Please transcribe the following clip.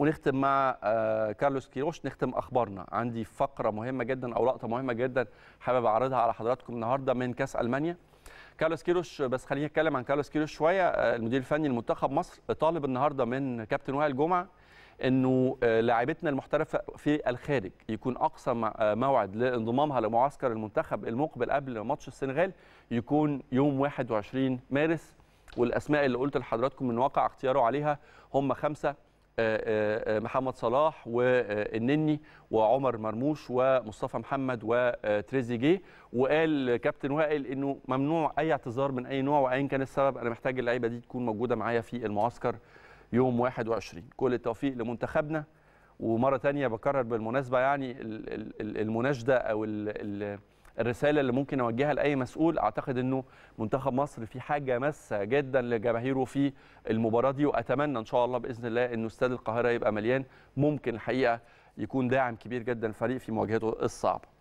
ونختم مع آه، كارلوس كيروش. نختم أخبارنا. عندي فقرة مهمة جدا أو لقطة مهمة جدا حابب أعرضها على حضراتكم النهارده من كأس ألمانيا. كارلوس كيروش بس خليني أتكلم عن كارلوس كيروش شوية. آه، المدير الفني لمنتخب مصر طالب النهارده من كابتن وائل جمعة إنه آه، لاعبتنا المحترفة في الخارج يكون أقصى موعد لانضمامها لمعسكر المنتخب المقبل قبل ماتش السنغال يكون يوم 21 مارس. والأسماء اللي قلت لحضراتكم من واقع اختياره عليها هم خمسة. محمد صلاح والنني وعمر مرموش ومصطفى محمد وتريزيجيه وقال كابتن وائل إنه ممنوع أي اعتذار من أي نوع وايا كان السبب. أنا محتاج اللعيبة دي تكون موجودة معايا في المعسكر يوم 21 كل التوفيق لمنتخبنا. ومرة تانية بكرر بالمناسبة يعني ال- ال- ال- المناشده أو الرسالة اللي ممكن أوجهها لأي مسؤول أعتقد إنه منتخب مصر في حاجة ماسة جدا لجماهيره في المباراة دي وأتمنى إن شاء الله بإذن الله إنه استاد القاهرة يبقى مليان. ممكن الحقيقة يكون داعم كبير جدا للفريق في مواجهته الصعبة.